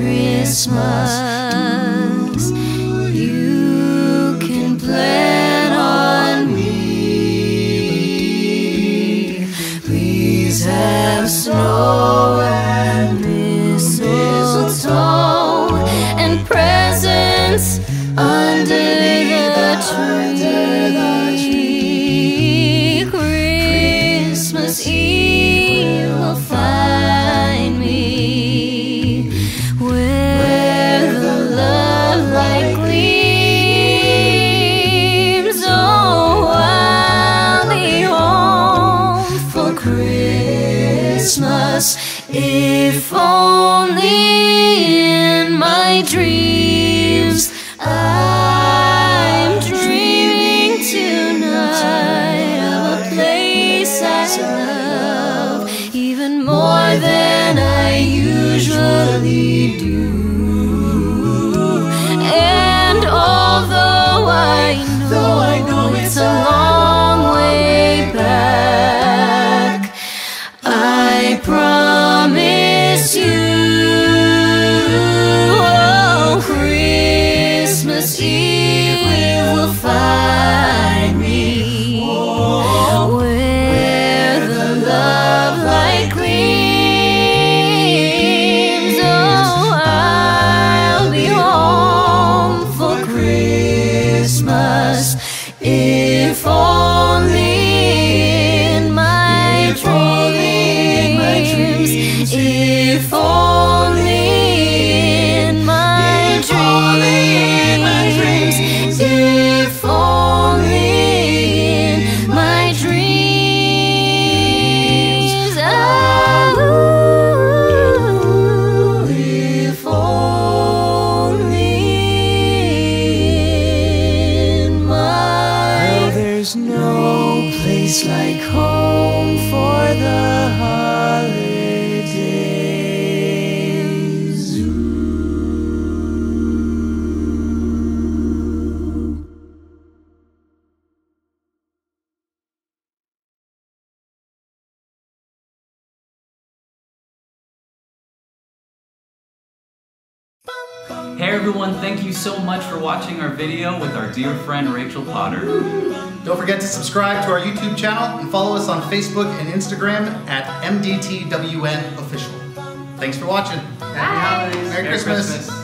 Christmas. Christmas if only in my dreams. I'm dreaming tonight of a place I love even more than I usually do. Christmas if only in my dreams. If only like Hey everyone, thank you so much for watching our video with our dear friend Rachel Potter. Don't forget to subscribe to our YouTube channel and follow us on Facebook and Instagram at MDTWN Official. Thanks for watching. Happy Holidays. Merry, Merry Christmas. Christmas.